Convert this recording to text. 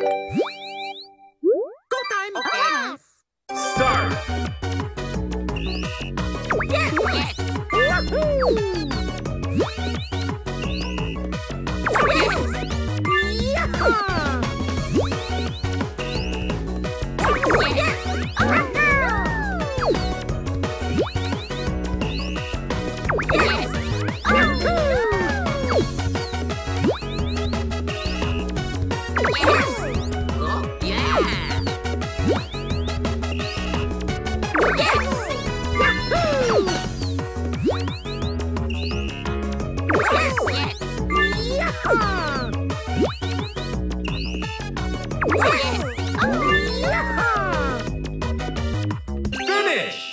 Go time! Okay. Start! Yes! Yes! Yes! Yahoo! Finish!